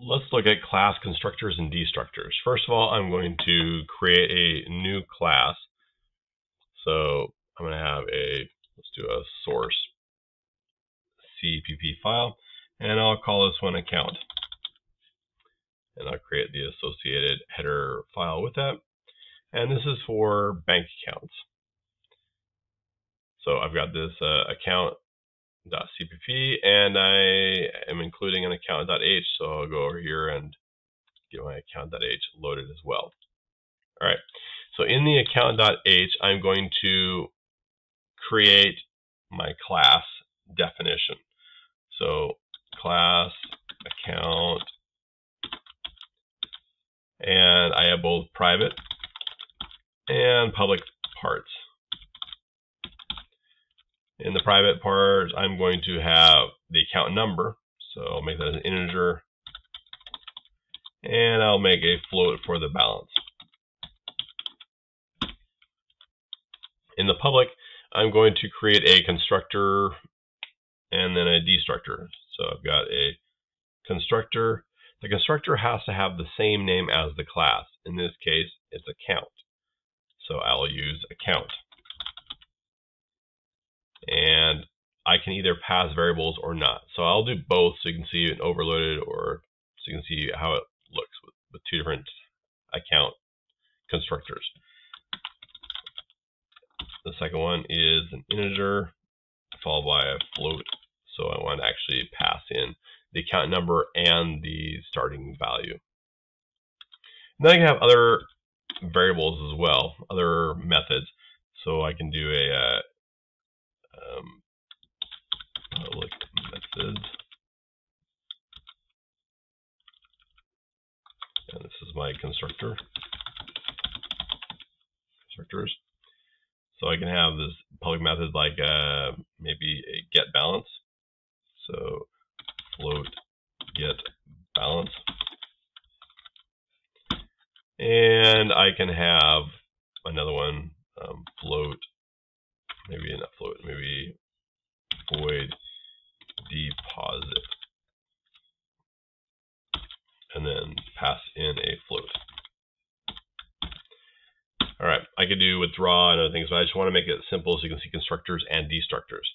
let's look at class constructors and destructors. First of all, I'm going to create a new class. So I'm going to have a, let's do a source CPP file, and I'll call this one account. And I'll create the associated header file with that. And this is for bank accounts. So I've got this uh, account .cpp and I am including an account.h so I'll go over here and get my account.h loaded as well. All right, so in the account.h I'm going to create my class definition. So class account and I have both private and public parts. In the private part, I'm going to have the account number. So I'll make that an integer. And I'll make a float for the balance. In the public, I'm going to create a constructor and then a destructor. So I've got a constructor. The constructor has to have the same name as the class. In this case, it's account. So I'll use account and I can either pass variables or not. So I'll do both so you can see it overloaded or so you can see how it looks with, with two different account constructors. The second one is an integer followed by a float. So I want to actually pass in the account number and the starting value. And then I can have other variables as well, other methods. So I can do a, uh, um, public methods. And this is my constructor. Constructors. So I can have this public method like uh, maybe a get balance. So float get balance. And I can have another one, um, float maybe not float, maybe void deposit. And then pass in a float. All right, I could do withdraw and other things, but I just want to make it simple so you can see constructors and destructors.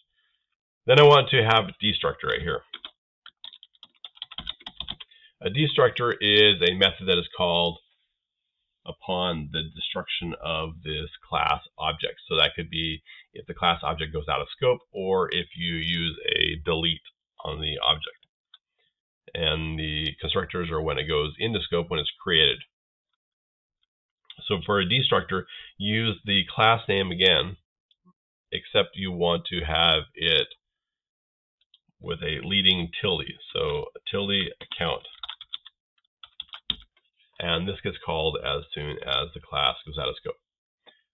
Then I want to have destructor right here. A destructor is a method that is called upon the destruction of this class object. So that could be if the class object goes out of scope or if you use a delete on the object. And the constructors are when it goes into scope when it's created. So for a destructor, use the class name again, except you want to have it with a leading tilde. So tilde account and this gets called as soon as the class goes out of scope.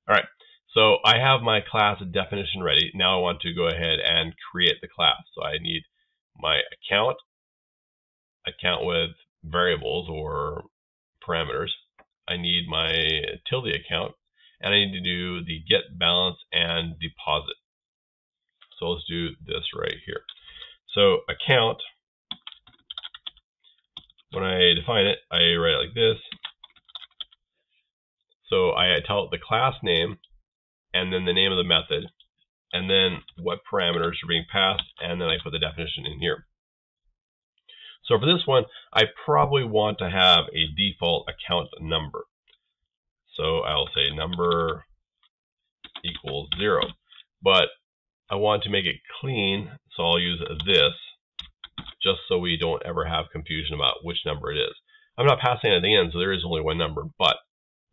All right, so I have my class definition ready. Now I want to go ahead and create the class. So I need my account, account with variables or parameters. I need my tilde account, and I need to do the get balance and deposit. So let's do this right here. So account when I define it, I write it like this. So I tell it the class name and then the name of the method and then what parameters are being passed and then I put the definition in here. So for this one, I probably want to have a default account number. So I'll say number equals zero. But I want to make it clean, so I'll use this just so we don't ever have confusion about which number it is. I'm not passing anything in, so there is only one number, but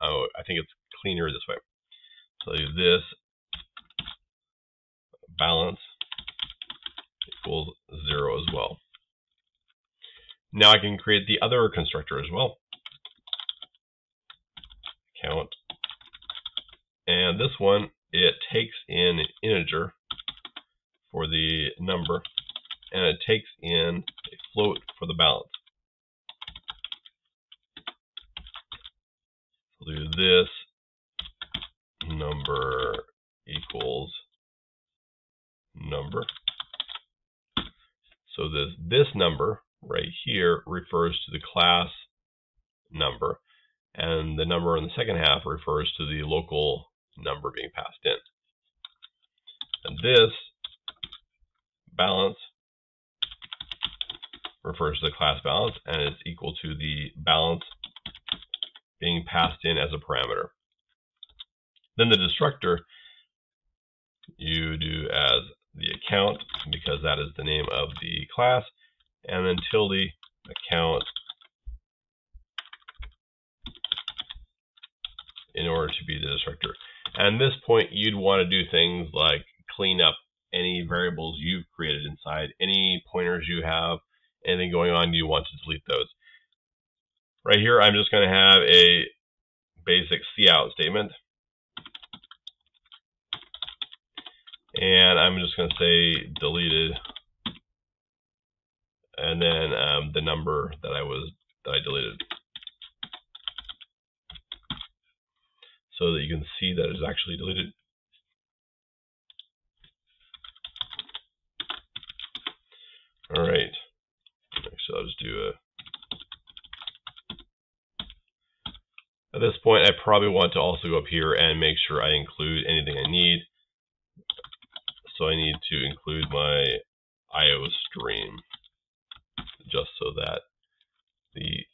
uh, I think it's cleaner this way. So this balance equals zero as well. Now I can create the other constructor as well. Count. And this one, it takes in an integer for the number and it takes in a float for the balance. We'll do this number equals number. So this this number right here here refers to the class number, and the number in the second half refers to the local number being passed in. And this balance refers to the class balance and is equal to the balance being passed in as a parameter. Then the destructor you do as the account because that is the name of the class and then tilde account in order to be the destructor. And this point you'd want to do things like clean up any variables you've created inside, any pointers you have, anything going on, you want to delete those. Right here, I'm just going to have a basic cout statement. And I'm just going to say deleted and then um, the number that I was that I deleted. So that you can see that it's actually deleted. All right. So I'll just do a. At this point, I probably want to also go up here and make sure I include anything I need. So I need to include my IO stream just so that the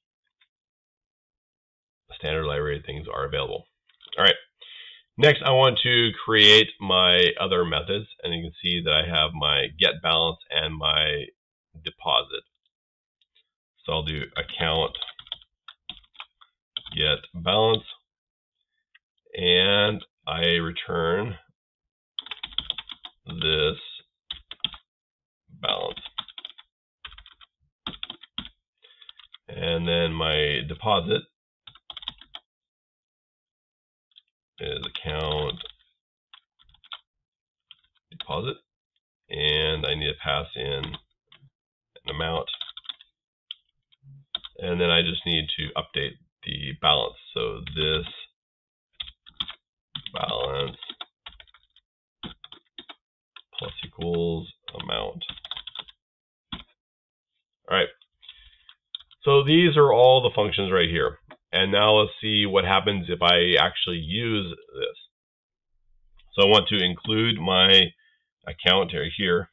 standard library things are available. All right. Next, I want to create my other methods, and you can see that I have my get balance and my deposit. So I'll do account get balance and I return this balance. And then my deposit is account deposit and I need to pass in an amount. And then I just need to update the balance. So this balance plus equals amount. All right. So these are all the functions right here. And now let's see what happens if I actually use this. So I want to include my account here.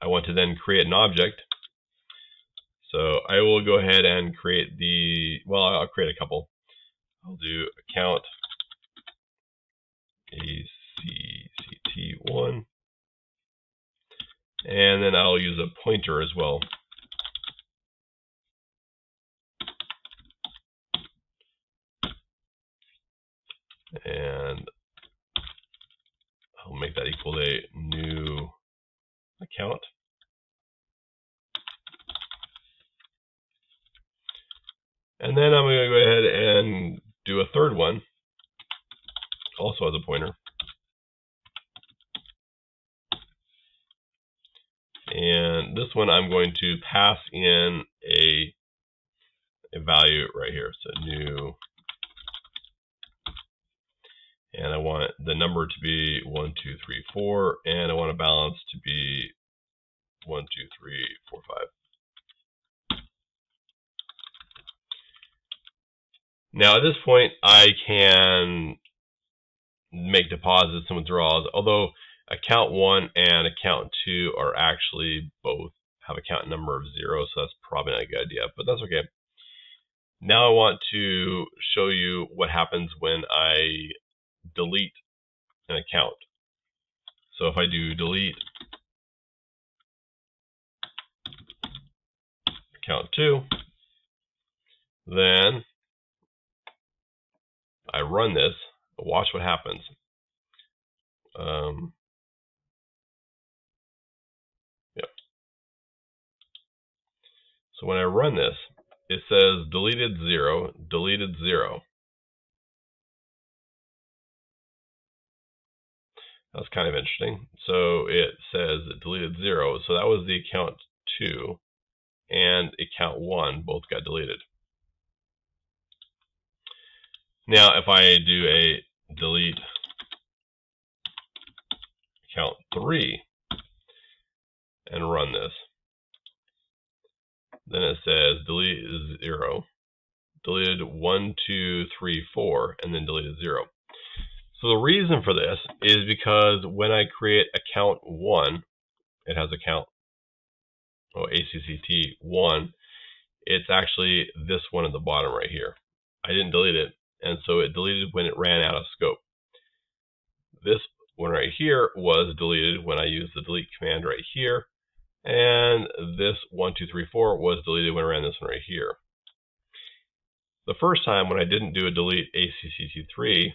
I want to then create an object. So I will go ahead and create the, well, I'll create a couple. I'll do account ACCT1. And then I'll use a pointer as well. And I'll make that equal to a new account. And then I'm going to go ahead and do a third one, also as a pointer. And this one I'm going to pass in a, a value right here. So new, and I want the number to be 1, 2, 3, 4, and I want to balance 1, 2, 3, 4, 5. Now at this point, I can make deposits and withdrawals, although account one and account two are actually both have account number of zero, so that's probably not a good idea, but that's okay. Now I want to show you what happens when I delete an account. So if I do delete account two, then I run this, watch what happens. Um, yep. So when I run this, it says deleted zero, deleted zero. That's kind of interesting. So it says it deleted zero. So that was the account two and account one both got deleted. Now, if I do a delete account 3 and run this. Then it says delete 0, deleted 1, 2, 3, 4, and then deleted 0. So the reason for this is because when I create account 1, it has account oh, ACCT1, it's actually this one at the bottom right here. I didn't delete it, and so it deleted when it ran out of scope. This one right here was deleted when I used the delete command right here, and this 1234 was deleted when I ran this one right here. The first time when I didn't do a delete ACCT3,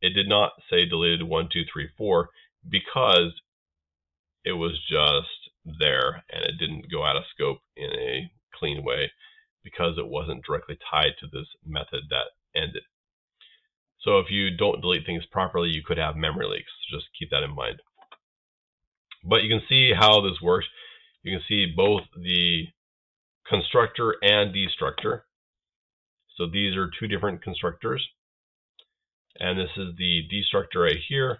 it did not say deleted 1234 because it was just there and it didn't go out of scope in a clean way because it wasn't directly tied to this method that ended. So if you don't delete things properly, you could have memory leaks. Just keep that in mind. But you can see how this works. You can see both the constructor and destructor. So these are two different constructors. And this is the destructor right here.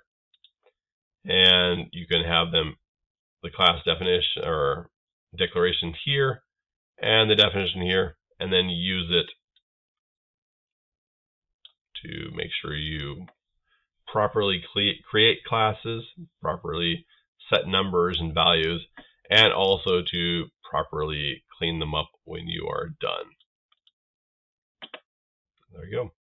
And you can have them, the class definition or declaration here and the definition here, and then use it to make sure you properly create classes, properly set numbers and values, and also to properly clean them up when you are done. There you go.